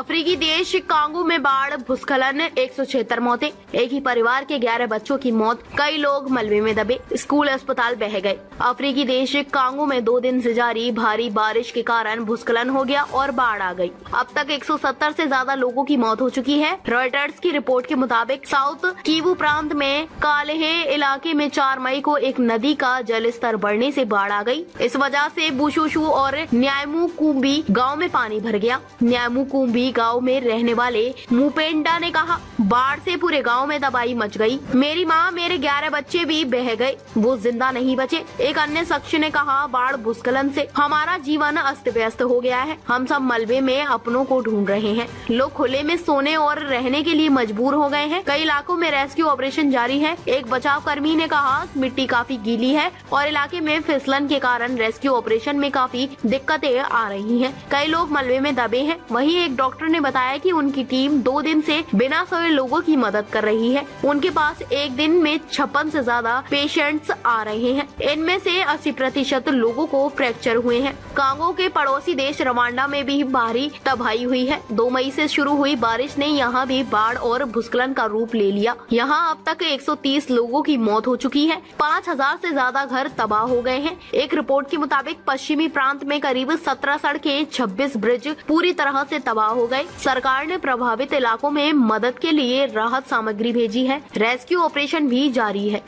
अफ्रीकी देश कांगो में बाढ़, भूस्खलन, एक सौ छिहत्तर मौतें। एक ही परिवार के 11 बच्चों की मौत। कई लोग मलबे में दबे। स्कूल, अस्पताल बह गए। अफ्रीकी देश कांगो में दो दिन से जारी भारी बारिश के कारण भूस्खलन हो गया और बाढ़ आ गई। अब तक 170 से ज़्यादा लोगों की मौत हो चुकी है। रॉयटर्स की रिपोर्ट के मुताबिक साउथ कीवू प्रांत में कालेहे इलाके में चार मई को एक नदी का जल स्तर बढ़ने से बाढ़ आ गई। इस वजह से बुशुशु और न्यायमू कुंबी गाँव में पानी भर गया। न्यायमू कुंबी गाँव में रहने वाले मुपेंडा ने कहा, बाढ़ से पूरे गाँव में दबाई मच गई। मेरी माँ, मेरे ग्यारह बच्चे भी बह गए। वो ज़िंदा नहीं बचे। एक अन्य शख्स ने कहा, बाढ़ भूस्खलन से हमारा जीवन अस्त व्यस्त हो गया है। हम सब मलबे में अपनों को ढूंढ रहे हैं। लोग खुले में सोने और रहने के लिए मजबूर हो गए हैं। कई इलाकों में रेस्क्यू ऑपरेशन जारी है। एक बचाव कर्मी ने कहा, मिट्टी काफ़ी गीली है और इलाके में फिसलन के कारण रेस्क्यू ऑपरेशन में काफ़ी दिक्कतें आ रही हैं। कई लोग मलबे में दबे हैं। वहीं एक डॉक्टर ने बताया कि उनकी टीम दो दिन से बिना सोए लोगों की मदद कर रही है। उनके पास एक दिन में छप्पन से ज़्यादा पेशेंट्स आ रहे हैं। इनमें से 80 प्रतिशत लोगों को फ्रैक्चर हुए हैं। कांगो के पड़ोसी देश रवांडा में भी भारी तबाही हुई है। दो मई से शुरू हुई बारिश ने यहाँ भी बाढ़ और भूस्खलन का रूप ले लिया। यहाँ अब तक 130 लोगों की मौत हो चुकी है। 5000 से ज़्यादा घर तबाह हो गए हैं। एक रिपोर्ट के मुताबिक पश्चिमी प्रांत में करीब 17 सड़कें 26 ब्रिज पूरी तरह से तबाह हो गए। सरकार ने प्रभावित इलाकों में मदद के लिए राहत सामग्री भेजी है। रेस्क्यू ऑपरेशन भी जारी है।